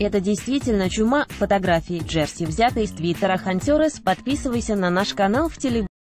Это действительно чума. Фотографии Джерси взяты из твиттера Хантерес. Подписывайся на наш канал в телеграм.